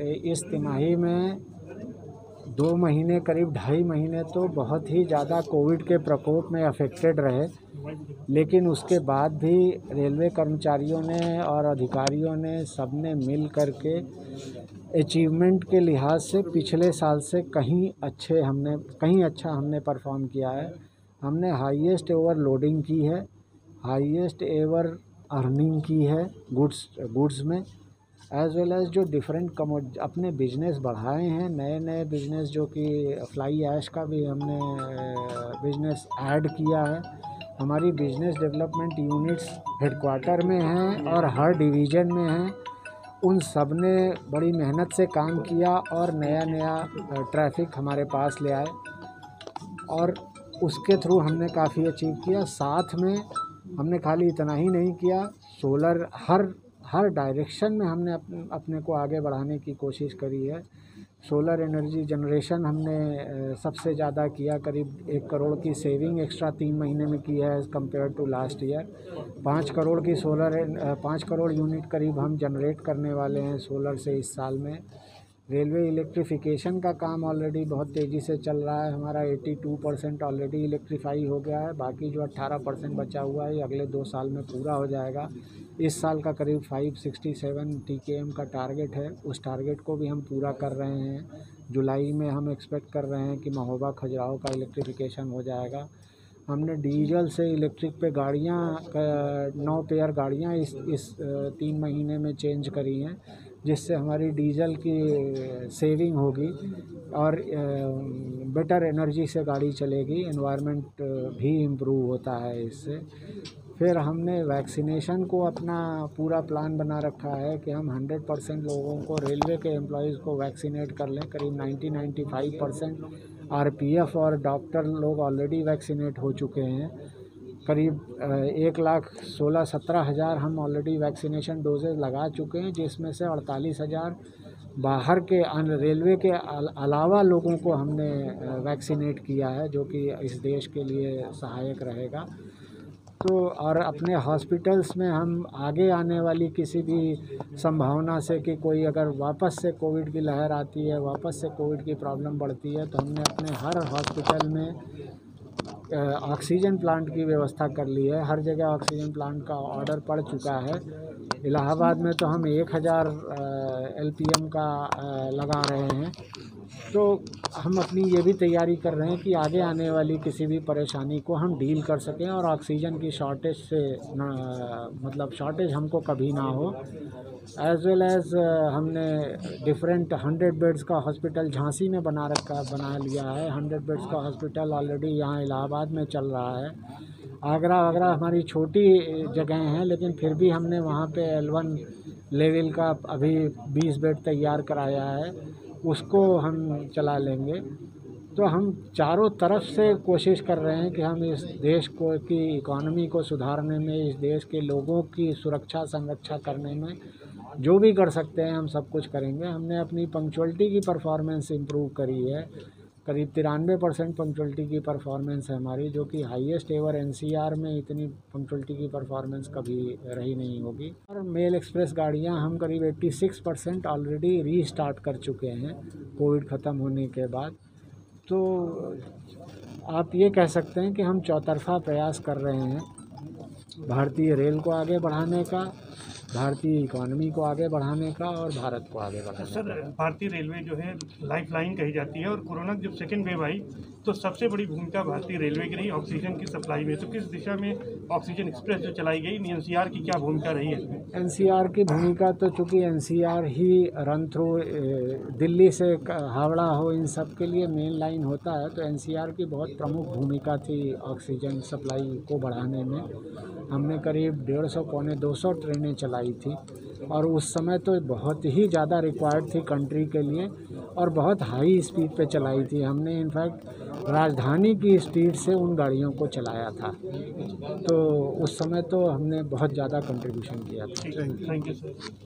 इस तिमाही में दो महीने, करीब ढाई महीने तो बहुत ही ज़्यादा कोविड के प्रकोप में अफेक्टेड रहे। लेकिन उसके बाद भी रेलवे कर्मचारियों ने और अधिकारियों ने सबने मिल कर के अचीवमेंट के लिहाज से पिछले साल से कहीं अच्छे हमने, कहीं अच्छा हमने परफॉर्म किया है। हमने हाईएस्ट ओवर लोडिंग की है हाईएस्ट एवर अर्निंग की है गुड्स गुड्स में। एज़ वेल एज़ जो डिफरेंट कमो अपने बिज़नेस बढ़ाए हैं नए नए बिज़नेस जो कि फ्लाई ऐश का भी हमने बिज़नेस ऐड किया है। हमारी बिज़नेस डेवलपमेंट यूनिट्स हेडक्वार्टर में हैं और हर डिवीज़न में हैं। उन सबने बड़ी मेहनत से काम किया और नया नया ट्रैफ़िक हमारे पास ले आए। और उसके थ्रू हमने काफ़ी अचीव किया। साथ में हमने खाली इतना ही नहीं किया। सोलर हर हर डायरेक्शन में हमने अपने को आगे बढ़ाने की कोशिश करी है। सोलर एनर्जी जनरेशन हमने सबसे ज़्यादा किया, करीब एक करोड़ की सेविंग एक्स्ट्रा तीन महीने में की है as compare to last year पाँच करोड़ की सोलर पाँच करोड़ यूनिट करीब हम जनरेट करने वाले हैं सोलर से इस साल में। रेलवे इलेक्ट्रिफिकेशन का काम ऑलरेडी बहुत तेज़ी से चल रहा है। हमारा 82 परसेंट ऑलरेडी इलेक्ट्रीफाई हो गया है। बाकी जो 18 परसेंट बचा हुआ है अगले दो साल में पूरा हो जाएगा। इस साल का करीब 567 टीकेएम का टारगेट है। उस टारगेट को भी हम पूरा कर रहे हैं। जुलाई में हम एक्सपेक्ट कर रहे हैं कि महोबा खजुराहो का इलेक्ट्रिफिकेशन हो जाएगा। हमने डीजल से इलेक्ट्रिक पे गाड़ियाँ, नौ पेयर गाड़ियाँ इस इस तीन महीने में चेंज करी हैं। जिससे हमारी डीजल की सेविंग होगी और बेटर एनर्जी से गाड़ी चलेगी एनवायरनमेंट भी इम्प्रूव होता है इससे। फिर हमने वैक्सीनेशन को अपना पूरा प्लान बना रखा है कि हम 100 परसेंट लोगों को रेलवे के एम्प्लॉयज़ को वैक्सीनेट कर लें। करीब 90-95 परसेंट आरपीएफ और डॉक्टर लोग ऑलरेडी वैक्सीनेट हो चुके हैं। करीब एक लाख सोलह सत्रह हज़ार हम ऑलरेडी वैक्सीनेशन डोजेज़ लगा चुके हैं, जिसमें से अड़तालीस हज़ार बाहर के रेलवे के अलावा लोगों को हमने वैक्सीनेट किया है, जो कि इस देश के लिए सहायक रहेगा। तो और अपने हॉस्पिटल्स में हम आगे आने वाली किसी भी संभावना से कि कोई अगर वापस से कोविड की लहर आती है, वापस से कोविड की प्रॉब्लम बढ़ती है तो हमने अपने हर हॉस्पिटल में ऑक्सीजन प्लांट की व्यवस्था कर ली है। हर जगह ऑक्सीजन प्लांट का ऑर्डर पड़ चुका है। इलाहाबाद में तो हम एक हज़ार एल का लगा रहे हैं। तो हम अपनी ये भी तैयारी कर रहे हैं कि आगे आने वाली किसी भी परेशानी को हम डील कर सकें और ऑक्सीजन की शॉर्टेज से मतलब शॉर्टेज हमको कभी ना हो। एज़ वेल एज़ हमने डिफरेंट हंड्रेड बेड्स का हॉस्पिटल झांसी में बना रखा, बना लिया है। हंड्रेड बेड्स का हॉस्पिटल ऑलरेडी यहाँ इलाहाबाद में चल रहा है। आगरा वगैरह हमारी छोटी जगह हैं, लेकिन फिर भी हमने वहाँ पे एल वन लेवल का अभी बीस बेड तैयार कराया है। उसको हम चला लेंगे। तो हम चारों तरफ़ से कोशिश कर रहे हैं कि हम इस देश को, की इकॉनमी को सुधारने में, इस देश के लोगों की सुरक्षा, संरक्षा करने में जो भी कर सकते हैं, हम सब कुछ करेंगे। हमने अपनी पंक्चुअलिटी की परफॉर्मेंस इम्प्रूव करी है। करीब तिरानवे परसेंट पंक्चुअलिटी की परफॉर्मेंस है हमारी, जो कि हाईएस्ट एवर एनसीआर में इतनी पंक्चुअलिटी की परफॉर्मेंस कभी रही नहीं होगी। और मेल एक्सप्रेस गाड़ियाँ हम करीब 86 परसेंट ऑलरेडी रीस्टार्ट कर चुके हैं, कोविड ख़त्म होने के बाद। तो आप ये कह सकते हैं कि हम चौतरफा प्रयास कर रहे हैं, भारतीय रेल को आगे बढ़ाने का। भारतीय इकोनॉमी को आगे बढ़ाने का और भारत को आगे बढ़ाने सर भारतीय रेलवे जो है लाइफ लाइन कही जाती है और कोरोना जब सेकेंड वेव आई तो सबसे बड़ी भूमिका भारतीय रेलवे की रही ऑक्सीजन की सप्लाई में। तो किस दिशा में ऑक्सीजन एक्सप्रेस जो चलाई गई एनसीआर की क्या भूमिका रही है इसमें? एनसीआर की भूमिका तो चूँकि एनसीआर ही रन थ्रू दिल्ली से हावड़ा हो इन सब के लिए मेन लाइन होता है तो एनसीआर की बहुत प्रमुख भूमिका थी ऑक्सीजन सप्लाई को बढ़ाने में। हमने करीब डेढ़ सौ पौने दो सौ ट्रेनें चलाई थी और उस समय तो बहुत ही ज़्यादा रिक्वायर्ड थी कंट्री के लिए और बहुत हाई स्पीड पे चलाई थी। हमने इनफैक्ट राजधानी की स्पीड से उन गाड़ियों को चलाया था। तो उस समय तो हमने बहुत ज़्यादा कंट्रीब्यूशन किया था। Thank you sir